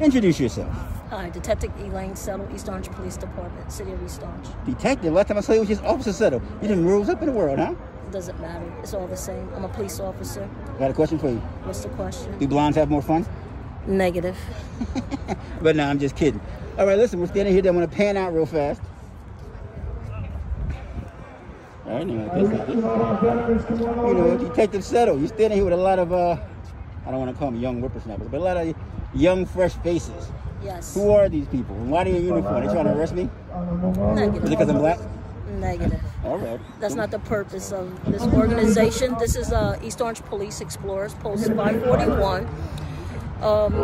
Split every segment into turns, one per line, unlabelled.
Introduce yourself.
Hi, Detective Elaine Settle, East Orange Police Department, City of East Orange.
Detective, last time I saw you was just Officer Settle. You didn't rules up in the world, huh?
It Doesn't matter. It's all the same. I'm a police officer.
Got a question for you.
What's the question?
Do blondes have more fun?
Negative.
But no, I'm just kidding. All right, listen, we're standing here. I'm going to pan out real fast. All right, this, you know, Detective Settle. You're standing here with a lot of, uh, I don't want to call them young whippersnappers, but a lot of young, fresh faces.
Yes.
Who are these people? And why are they in uniform? They trying to arrest me?
Negative.
Is it because I'm black?
Negative.
All right.
That's not the purpose of this organization. This is uh, East Orange Police Explorers, Post 541. Um,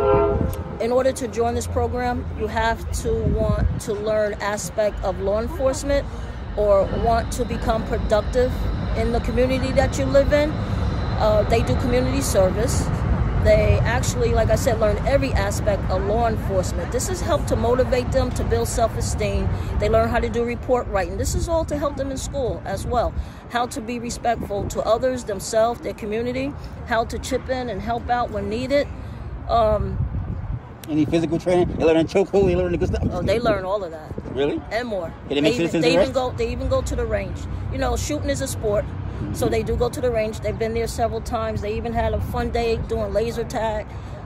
in order to join this program, you have to want to learn aspect of law enforcement or want to become productive in the community that you live in. Uh, they do community service. They actually, like I said, learn every aspect of law enforcement. This has helped to motivate them to build self esteem. They learn how to do report writing. This is all to help them in school as well. How to be respectful to others, themselves, their community, how to chip in and help out when needed. Um,
Any physical training? They learn chokehold. They learn the good stuff.
oh, they learn all of that
Really?
and more.
They make
even,
citizens
they even go. They even go to the range. You know, shooting is a sport, so they do go to the range. They've been there several times. They even had a fun day doing laser tag.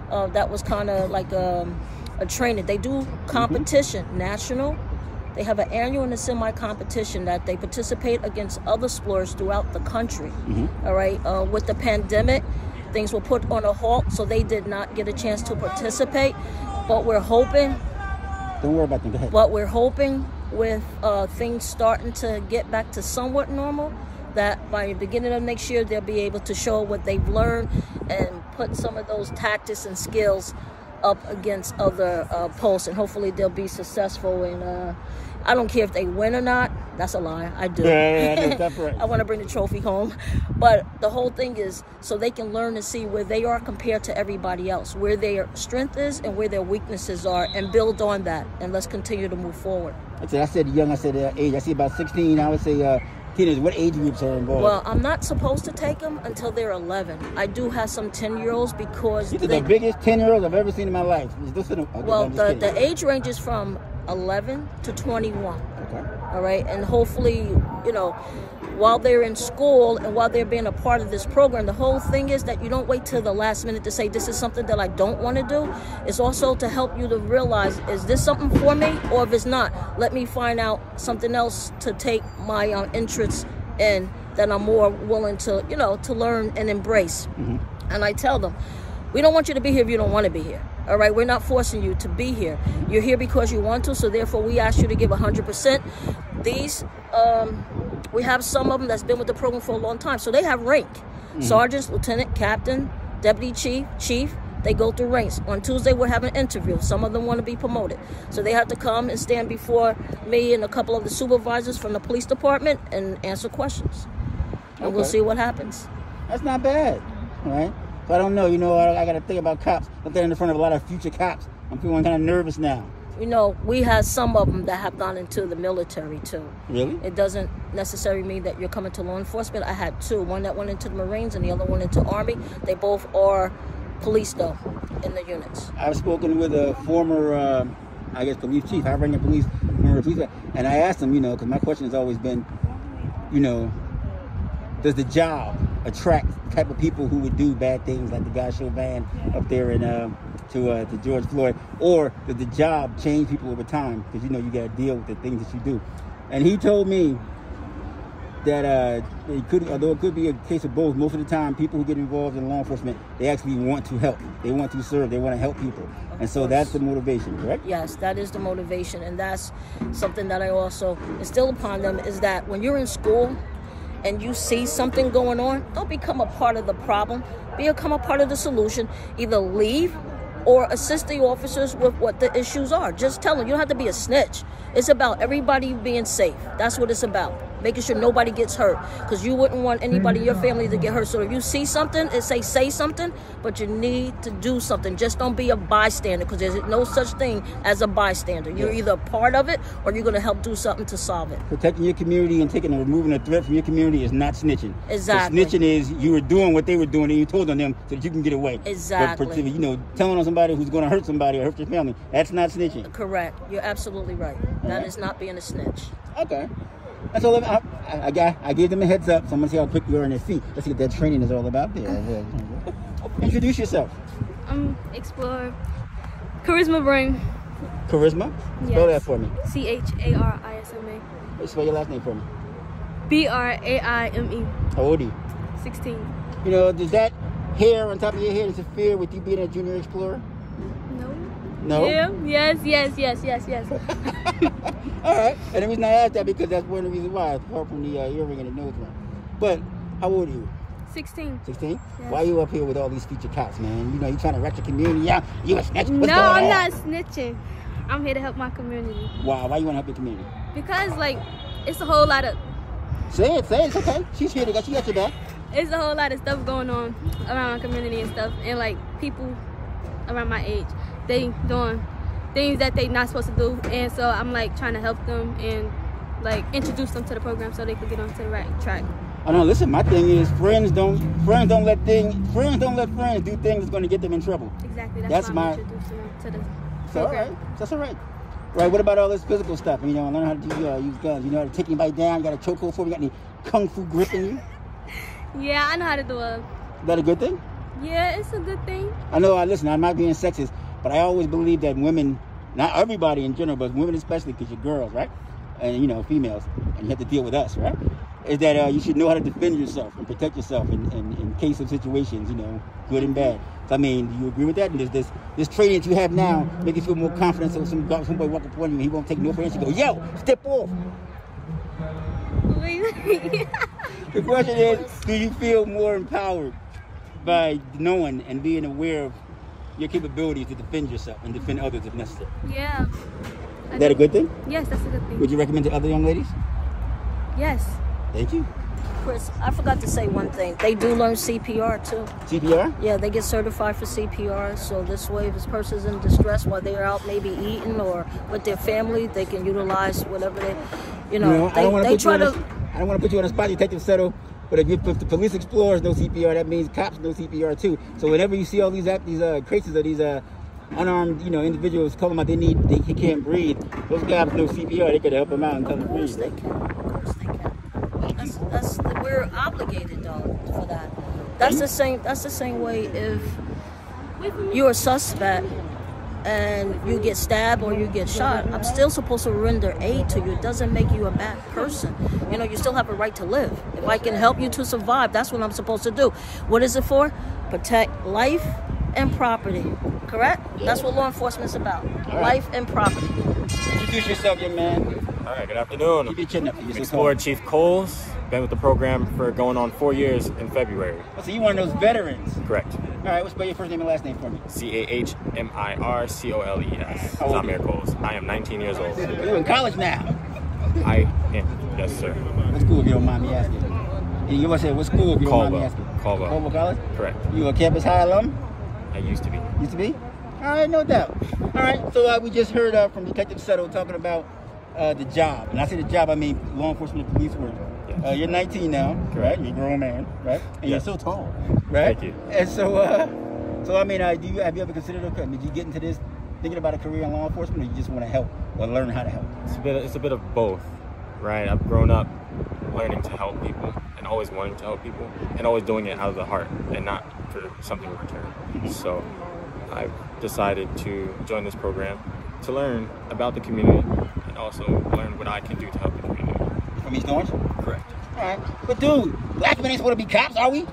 Uh, that was kind of like um, a training. They do competition, national. They have an annual and a semi competition that they participate against other explorers throughout the country. All right. Uh, with the pandemic, things were put on a halt, so they did not get a chance to participate. But we're hoping
Don't worry about them. Go ahead.
but we're hoping with uh, things starting to get back to somewhat normal that by the beginning of next year they'll be able to show what they've learned and put some of those tactics and skills up against other uh, posts and hopefully they'll be successful in uh, I don't care if they win or not. That's a lie. I do.
Yeah, yeah, yeah, right.
I want to bring the trophy home. But the whole thing is so they can learn to see where they are compared to everybody else, where their strength is and where their weaknesses are, and build on that. And let's continue to move forward.
I said, I said young. I said uh, age. I see about 16. I would say uh, teenagers. What age groups are involved?
Well, I'm not supposed to take them until they're 11. I do have some 10 year olds because
These are
they,
the biggest 10 year olds I've ever seen in my life. Just listen okay,
well, the, the age ranges from 11 to 21.
Okay.
all right and hopefully you know while they're in school and while they're being a part of this program the whole thing is that you don't wait till the last minute to say this is something that i don't want to do it's also to help you to realize is this something for me or if it's not let me find out something else to take my um, interests in that i'm more willing to you know to learn and embrace and i tell them we don't want you to be here if you don't want to be here. All right, we're not forcing you to be here. You're here because you want to, so therefore we ask you to give 100%. These, um, we have some of them that's been with the program for a long time, so they have rank. Sergeants, lieutenant, captain, deputy chief, chief. They go through ranks. On Tuesday, we're having an interview. Some of them want to be promoted. So they have to come and stand before me and a couple of the supervisors from the police department and answer questions. And we'll see what happens.
That's not bad, all right? So I don't know. You know, I, I got to think about cops. I'm standing in front of a lot of future cops. I'm feeling kind of nervous now.
You know, we have some of them that have gone into the military too.
Really?
It doesn't necessarily mean that you're coming to law enforcement. I had two, one that went into the Marines and the other one into Army. They both are police though in the units.
I've spoken with a former, uh, I guess, police chief, high ranking police, former police, and I asked him, you know, because my question has always been, you know, does the job attract type of people who would do bad things like the guy Chauvin up there in uh, to uh, to George Floyd, or does the job change people over time? Because you know you got to deal with the things that you do. And he told me that uh, it could, although it could be a case of both. Most of the time, people who get involved in law enforcement, they actually want to help. They want to serve. They want to help people, and so
course.
that's the motivation, correct?
Yes, that is the motivation, and that's something that I also instill upon them is that when you're in school and you see something going on, don't become a part of the problem. Become a part of the solution. Either leave or assist the officers with what the issues are. Just tell them. You don't have to be a snitch. It's about everybody being safe. That's what it's about. Making sure nobody gets hurt because you wouldn't want anybody in your mm-hmm. family to get hurt. So if you see something, it say say something, but you need to do something. Just don't be a bystander because there's no such thing as a bystander. You're either a part of it or you're going to help do something to solve it.
Protecting your community and taking and removing a threat from your community is not snitching.
Exactly.
So snitching is you were doing what they were doing and you told on them so that you can get away.
Exactly.
for- you know, telling on somebody who's going to hurt somebody or hurt your family, that's not snitching.
Correct. You're absolutely right. That
Yeah.
is not being a snitch.
Okay. That's all. I, I, I, got, I gave them a heads up, so I'm gonna see how quick you are on their feet. Let's see what that training is all about there. Introduce yourself.
Um, explore. Charisma Braime.
Charisma. Spell
Yes.
that for me.
C H A R I S M A.
Spell your last name for me.
B R A I M E.
How old are you?
16.
You know, does that hair on top of your head interfere with you being a junior explorer?
No. Yeah. Yes. Yes. Yes. Yes. Yes.
All right. And the reason I asked that because that's one of the reasons why, apart from the uh, earring and the nose ring. But how old are you?
16.
16?
Yes.
Why are you up here with all these feature cops, man? You know, you trying to wreck your community out. You a snitch. What's
no, I'm
on?
not snitching. I'm here to help my community
Why? Why you want to help your community?
because, like, it's a whole lot of
Say it, say it. It's okay. She's here to get. She got your back.
it's a whole lot of stuff going on around my community and stuff, and like people around my age, they doing things that they not supposed to do, and so I'm like trying to help them and like introduce them to the program so they could get onto the right track.
I know. Listen, my thing is friends don't friends don't let things friends don't let friends do things that's going to get them in trouble.
Exactly. That's,
That's my-
them to the
It's all right. That's all right. Right. What about all this physical stuff? You know, I learn how to do, uh, use guns. You know how to take anybody down. You got a chokehold for. You got any kung fu grip in you?
Yeah, I know how to do a.
Is that a good thing?
Yeah, it's a good thing.
I know. I listen. I'm not being sexist, but I always believe that women, not everybody in general, but women especially, because you're girls, right? And you know, females, and you have to deal with us, right? Is that uh, you should know how to defend yourself and protect yourself in, in, in case of situations, you know, good and bad. So, I mean, do you agree with that? And does this this training that you have now make you feel more confident? So, some somebody walk up on you, and he won't take no for an answer. Go, yo, step off. The question is, do you feel more empowered by knowing and being aware of your capability to defend yourself and defend others if necessary?
yeah. I
Is that a good thing?
Yes, that's a good thing.
Would you recommend to other young ladies?
Yes.
Thank you.
Chris, I forgot to say one thing. They do learn CPR too.
CPR?
Yeah, they get certified for CPR. So this way, if this person's in distress while they're out, maybe eating or with their family, they can utilize whatever they, you know,
You know, I don't want to
they
put you
try
on
to.
a, I don't want to put you on a spot, Detective Settle. But if, you, if the police explorers know CPR, that means cops know CPR too. So whenever you see all these app- these uh, cases of these uh, unarmed, you know, individuals calling out they need they, he can't breathe, those guys know CPR. They could help him out and tell
Of
to
course
breathe.
they can. Of course they can. That's, that's we're obligated though for that. That's the same. That's the same way if you're a suspect and you get stabbed or you get shot. I'm still supposed to render aid to you. It doesn't make you a bad person. You know, you still have a right to live. If I can help you to survive, that's what I'm supposed to do. What is it for? Protect life and property. Correct? That's what law enforcement is about. Life and property.
Introduce yourself, young man.
All right, good afternoon.
Keep your chin up. You're so
Explorer. Chief Coles. Been with the program for going on four years in February.
Oh, So you one of those veterans.
Correct.
All right, what's spell your first name and last name for me?
C A H M I R C O L E S.
How old
Coles. I am 19 years old.
You're in college now.
I am. Yes, sir.
What school, if you don't mind me asking? And you want to say what school, if you don't mind me asking? College.
Correct.
You a campus high alum?
I used to be.
Used to be? All right, no doubt. All right, so uh, we just heard uh, from Detective Settle talking about uh, the job. And I say the job, I mean law enforcement and police work. Uh, you're 19 now, right? You're a grown man, right? And
Yes.
you're so tall, right?
Thank you.
And so, uh, so I mean, uh, do you have you ever considered? Okay, did you get into this thinking about a career in law enforcement, or you just want to help or learn how to help?
It's a bit. It's a bit of both, right? I've grown up learning to help people and always wanting to help people and always doing it out of the heart and not for something in return. So I've decided to join this program to learn about the community and also learn what I can do to help the community.
From East Orange?
Correct.
All right, but dude, black men ain't supposed to be cops, are we?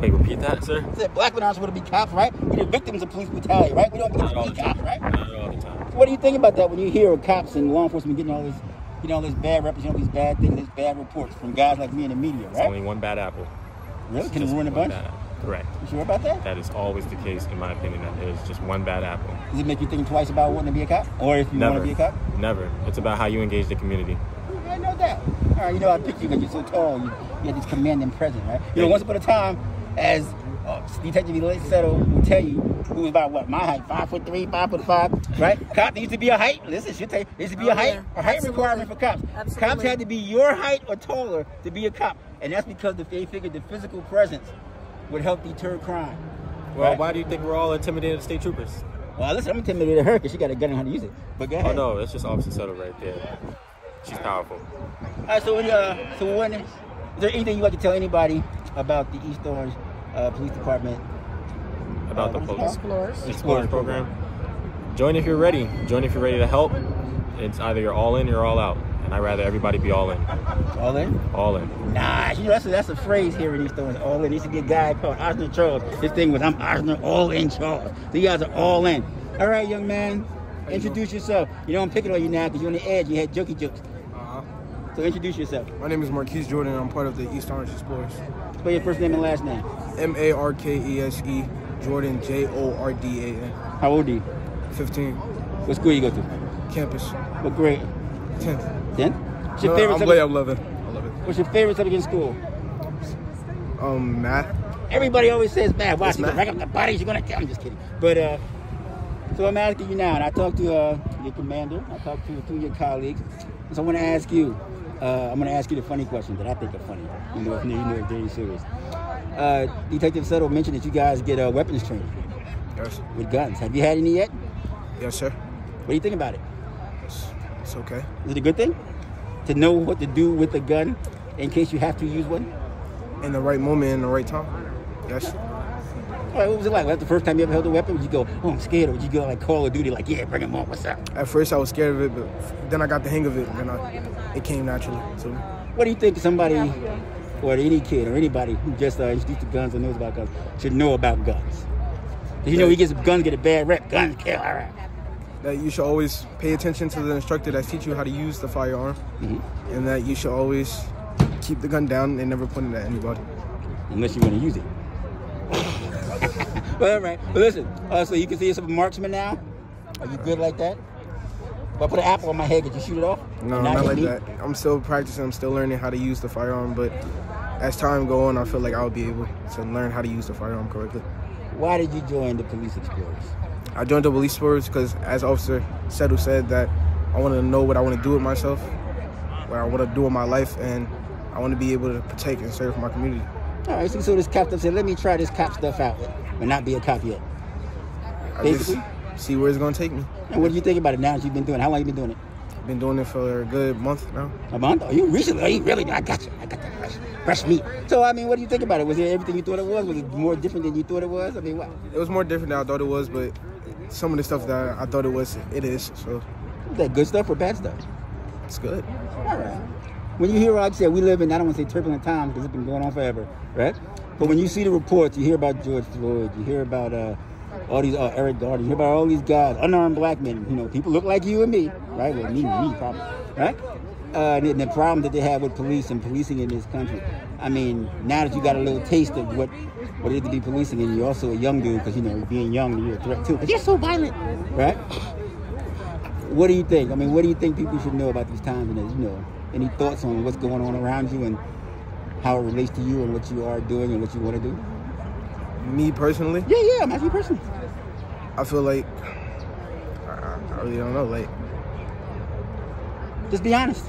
Wait, repeat that, sir?
I said black men aren't supposed to be cops, right? We're the victims of police brutality, right? We don't get to be cops, right?
Not all the time.
What do you think about that when you hear of cops and law enforcement getting all this, you know, all this bad representation, all these bad things, these bad reports from guys like me in the media,
It's
right?
only one bad apple.
really?
It's
Can it ruin a bunch?
Bad. Correct.
You sure about that?
That is always the case, in my opinion. That there's just one bad apple.
Does it make you think twice about wanting to be a cop, or if you
Never.
want to be a cop?
Never. It's about how you engage the community.
Yeah, know that. All right, you know, I picked you because you're so tall. You, you have this commanding presence, right? You know, once upon a time, as uh, Detective Elaine Settle will tell you, who was about what my height, five foot three, five foot five, right? Cop needs to be a height. Listen, she'll tell you, needs to be
Oh,
a height,
yeah.
a height
Absolutely.
requirement for cops. Cops had to be your height or taller to be a cop, and that's because they figured the physical presence would help deter crime.
Well,
Right.
why do you think we're all intimidated of state troopers?
Well, listen, I'm intimidated of her because she got a gun and how to use it. But go
Oh no, that's just Officer Settle right there. She's powerful.
All right, so when, uh, so when, is there anything you'd like to tell anybody about the East Orange uh, Police Department
About the
Uh,
police
Explorers.
Explorers program. Join if you're ready. Join if you're ready to help. It's either you're all in or you're all out. And I'd rather everybody be all in.
all in?
All in.
Nah, you know, that's a, that's a phrase here in East Orange. All in. There used to be a guy called Osner Charles. His thing was, I'm Osner All In Charles. So you guys are all in. All right, young man. Introduce yourself. You know I'm picking on you now because you're on the edge. You had jokey jokes.
Uh-huh.
So introduce yourself.
My name is Markese Jordan. I'm part of the East Orange Explorers.
Spell your first name and last name.
M A R K E S E Jordan J O R D A N.
How old are you?
15.
What school you go to?
Campus.
What grade?
10th.
Ten. What's your
No,
favorite
I'm
subject?
late. 11. 11.
What's your favorite subject in school?
Um, math.
Everybody always says math. Why?
It's
She's gonna
math.
rack up the bodies. You're gonna kill. I'm just kidding. But uh, so I'm asking you now, and I talked to uh, your commander. I talked to two of your colleagues. So I want to ask you. Uh, I'm gonna ask you the funny questions that I think are funny. You know, if you know if they're serious. Uh, Detective Settle mentioned that you guys get uh, weapons training
Yes.
with guns. Have you had any yet?
Yes, sir.
What do you think about it?
Okay.
Is it a good thing to know what to do with a gun in case you have to use one?
In the right moment, in the right time. Yes.
All right, what was it like? Was that the first time you ever held a weapon? Would you go, oh, I'm scared? Or would you go like Call of Duty, like, yeah, bring him on, what's up?
At first, I was scared of it, but then I got the hang of it, and I, it came naturally So.
What do you think somebody, or any kid, or anybody who just uh, introduced to guns or knows about guns, should know about guns? you know, he gets guns get a bad rep. Guns kill. All right.
That you should always pay attention to the instructor that's teach you how to use the firearm, and that you should always keep the gun down and never point it at anybody.
Unless you want to use it. well, all right. Well, listen. Uh, so you can see yourself a marksman now. Are you good like that? If I put an apple on my head, could you shoot it off?
No,
And
not like
me?
that. I'm still practicing. I'm still learning how to use the firearm, but as time go on, I feel like I'll be able to learn how to use the firearm correctly.
Why did you join the police explorers?
I joined the police force because, as Officer Settle said, that I want to know what I want to do with myself, what I want to do with my life, and I want to be able to protect and serve my community.
All right. So, so this cop stuff said, let me try this cop stuff out, but not be a cop yet. Basically?
see where it's going to take me.
And what do you think about it now that you've been doing it? How long you been doing it?
Been doing it for a good month now.
A month? Oh, you recently? Oh, you really? I got you. I got that fresh, fresh meat. So, I mean, what do you think about it? Was it everything you thought it was? Was it more different than you thought it was? I mean, what?
It was more different than I thought it was, but some of the stuff that I thought it was, it is. So
Was that good stuff or bad stuff?
it's good.
All right. When you hear, like I said, we live in, I don't want to say turbulent times because it's been going on forever, right? But when you see the reports, you hear about George Floyd, you hear about uh, all these, uh, Eric Garner, you hear about all these guys, unarmed black men, you know, people look like you and me, right? Well, me, and me, probably, right? Uh, and the problem that they have with police and policing in this country. I mean, now that you got a little taste of what what it is to be policing, and you're also a young dude, because you know, being young, you're a threat too, because you're so violent, right? What do you think? I mean, what do you think people should know about these times? And you know, any thoughts on what's going on around you and how it relates to you and what you are doing and what you want to do?
Me personally,
Yeah, yeah, I'm asking you personally.
I feel like I, I really don't know. Like
Just be honest.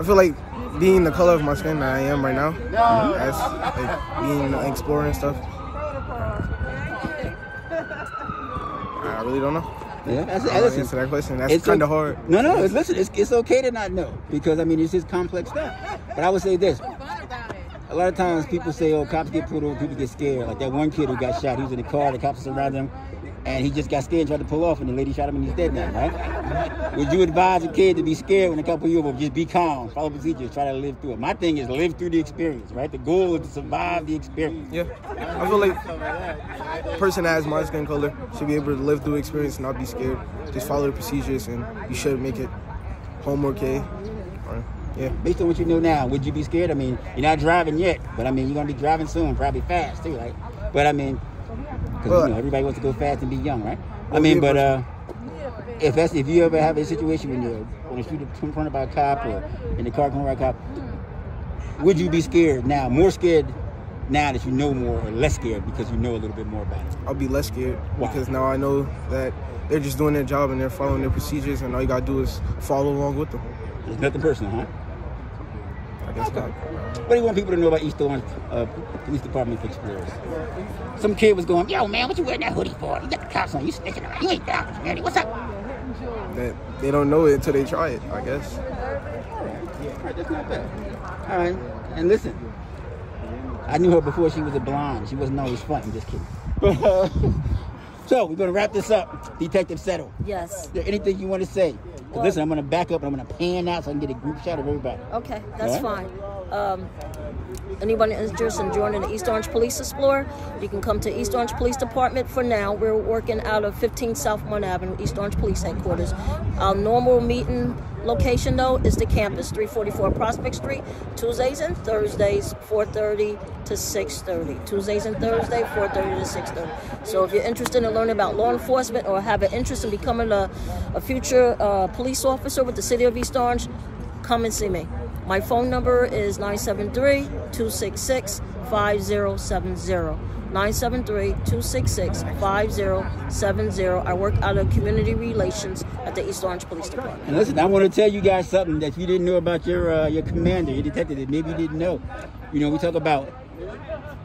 I feel like being the color of my skin that I am right now, as like being an explorer and stuff. I really don't know.
Yeah, that's,
I
listen,
answer that question. That's kind of hard.
No, no, listen, it's, it's okay to not know because I mean it's just complex stuff. But I would say this: a lot of times people say, "Oh, cops get pulled over, people get scared." Like that one kid who got shot, he was in the car, the cops surrounded him, and he just got scared and tried to pull off, and the lady shot him, and he's dead now, right? Would you advise a kid to be scared when a cop pull you over? Just be calm, follow procedures, try to live through it. My thing is live through the experience, right? The goal is to survive the experience.
Yeah, I feel like a person that has my skin color should be able to live through experience and not be scared. Just follow the procedures, and you should make it home okay. Or, yeah,
Based on what you know now, would you be scared? I mean, you're not driving yet, but I mean, you're gonna be driving soon, probably fast too, right? But I mean, because you know everybody wants to go fast and be young, right? I mean, but uh, if that's if you ever have a situation when you're on the street confronted by a cop or in the car confronted by a cop, would you be scared now? More scared now that you know more, or less scared because you know a little bit more about it?
I'll be less scared
Why?
because now I know that they're just doing their job and they're following their procedures, and all you gotta do is follow along with them.
It's nothing personal, huh?
I guess not.
What do you want people to know about East Orange uh, Police Department for Explorers? Some kid was going, yo, man, what you wearing that hoodie for? You got the cops on. You sneaking around. You ain't down community. What's up?
That they don't know it until they try it. I guess.
All right, that's not bad. All right, and listen, I knew her before she was a blonde. She wasn't always fun. I'm just kidding. So we're gonna wrap this up. Detective Settle.
Yes.
Is there anything you want to say? listen, I'm gonna back up and I'm gonna pan out so I can get a group shot of everybody.
Okay, that's
All
fine. Um, anyone interested in joining the East Orange Police Explorer, you can come to East Orange Police Department for now. We're working out of 15 South Munn Avenue, East Orange Police Headquarters. Our normal meeting location, though, is the campus, 344 Prospect Street, Tuesdays and Thursdays, 4.30 to 6.30. Tuesdays and Thursday, 4.30 to 6.30. So if you're interested in learning about law enforcement or have an interest in becoming a, a future uh, police officer with the City of East Orange, come and see me. My phone number is 973 266 5070. 973 266 5070. I work out of community relations at the East Orange Police Department.
And listen, I want to tell you guys something that you didn't know about your uh, your commander, your detective, that maybe you didn't know. You know, we talk about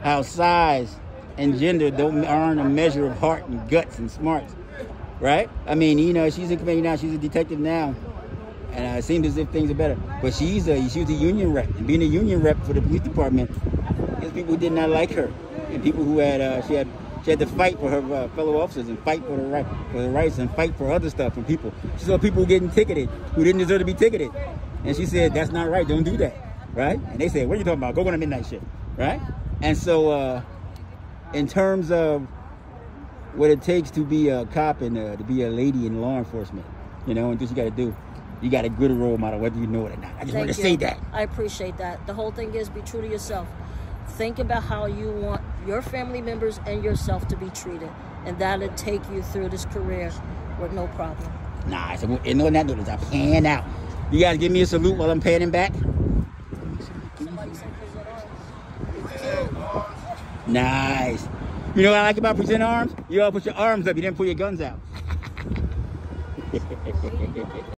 how size and gender don't aren't a measure of heart and guts and smarts, right? I mean, you know, she's in command now, she's a detective now, and uh, it seems as if things are better. But she's a she was a union rep, and being a union rep for the police department, there's people who did not like her, and people who had uh, she had. She had to fight for her uh, fellow officers and fight for the right for the rights and fight for other stuff from people. She saw people getting ticketed who didn't deserve to be ticketed, and she said, "That's not right. Don't do that." Right? And they said, "What are you talking about? Go on a midnight shift." Right? And so, uh, in terms of what it takes to be a cop and uh, to be a lady in law enforcement, you know, and what you got to do, you got a good role model, whether you know it or not. I just wanted to say that.
I appreciate that. The whole thing is be true to yourself. Think about how you want your family members and yourself to be treated, and that'll take you through this career with no problem.
Nah, so and no, not notice. I pan out. You guys give me a salute while I'm panning back. Nice. You know what I like about present arms? You all put your arms up. You didn't pull your guns out.